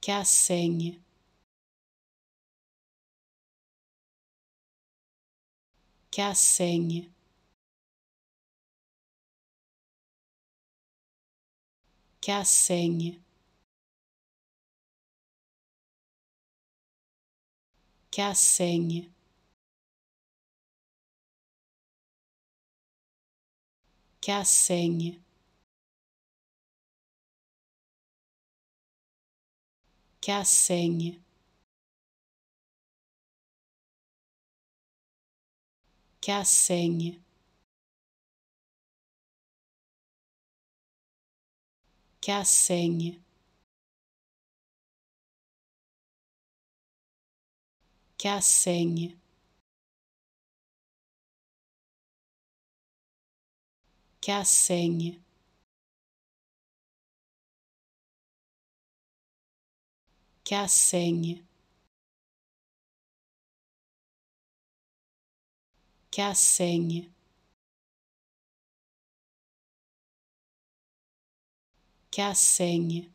que a senha, que a senha, que a senha, que a senha. Que a senha que a senha, que a senha, que a senha, que a senha. Que a senha que a senha, que a senha, que a senha,